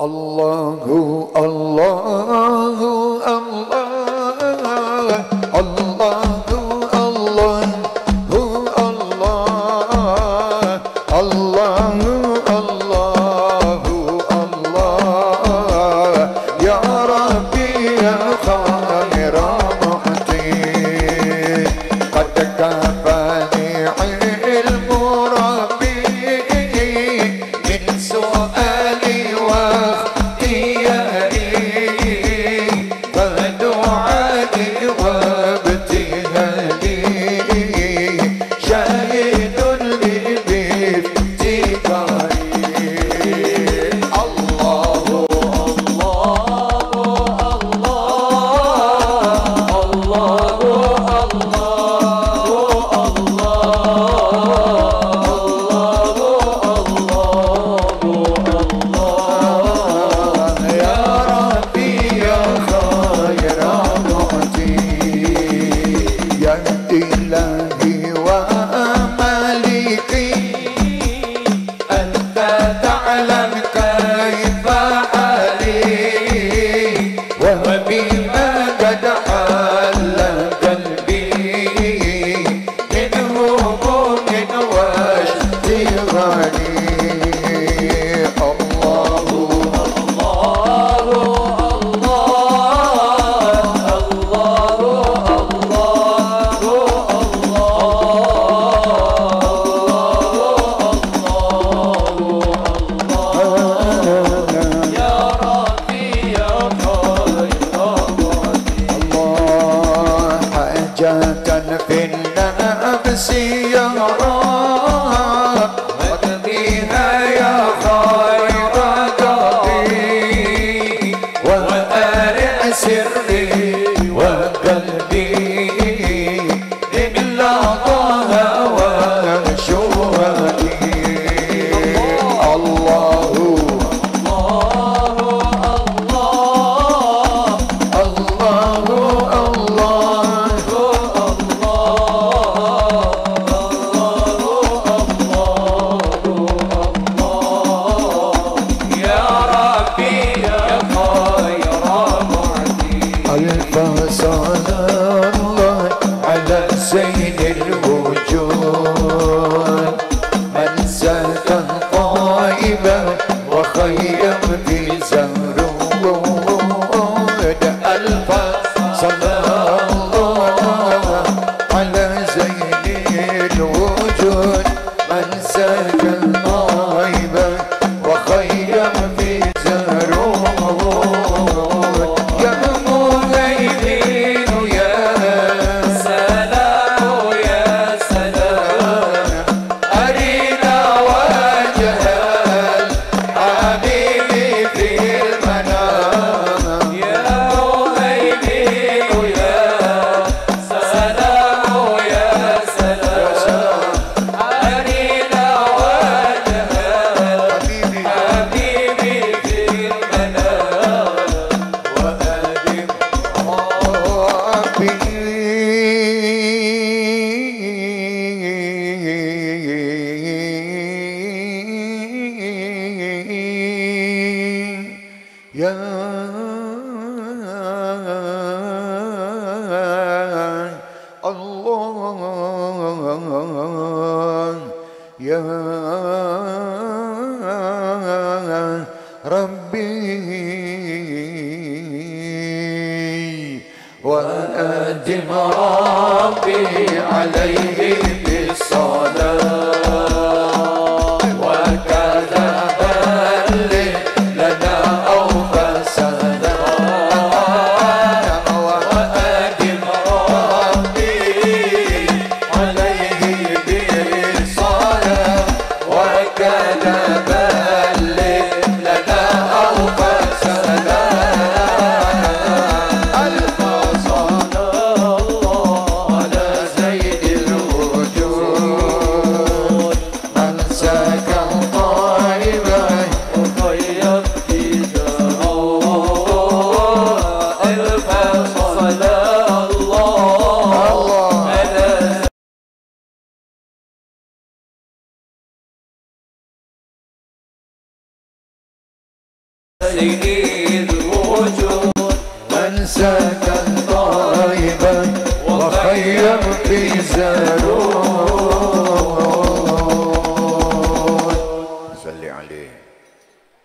الله الله الله ربي. وأدم ربي عليه da da. سيد الوجود. أنساك طيبا وخير في زارون صلي عليه.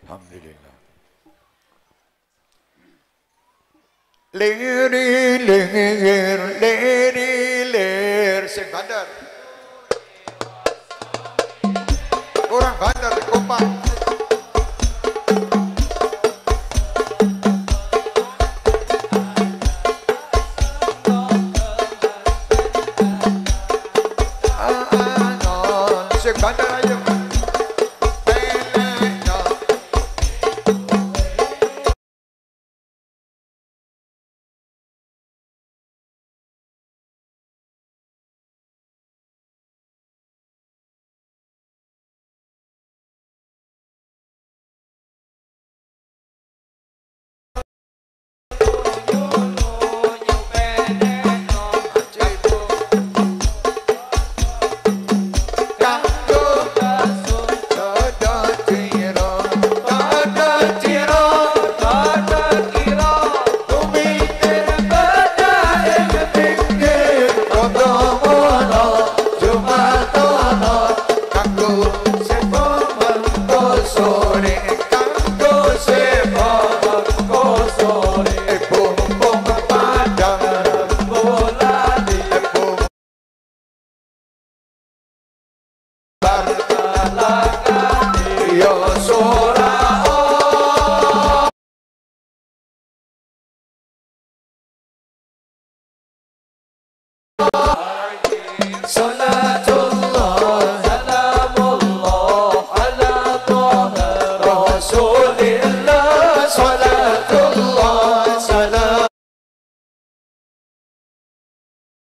الحمد لله. ليري لير ليري لير. سيف Bandar Orang bandar kompak